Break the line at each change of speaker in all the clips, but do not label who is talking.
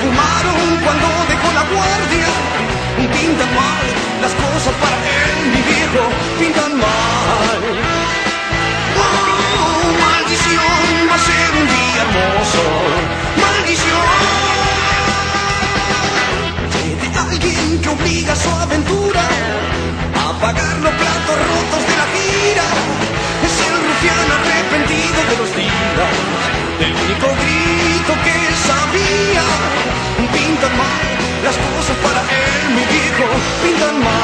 fumaron cuando dejó la guardia. Pintan mal las cosas para él, mi viejo, pintan mal. Oh, maldición, va a ser un día hermoso. Maldición. De alguien que obliga a su aventura a pagar los platos rotos de la gira. Es el rufián arrepentido de los días, el único grito sabía. Pintan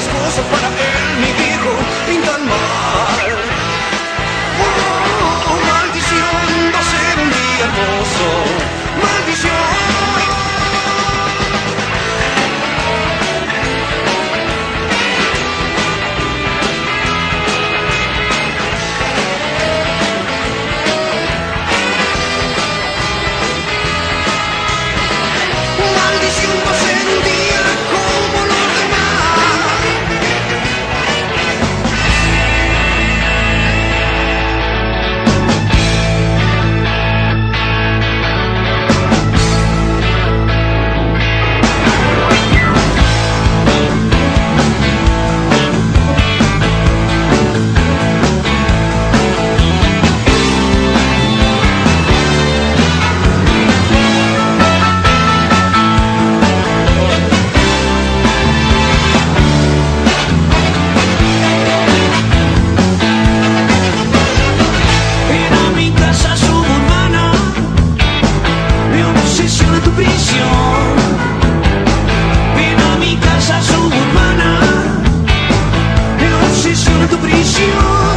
las cosas para. lindo brilho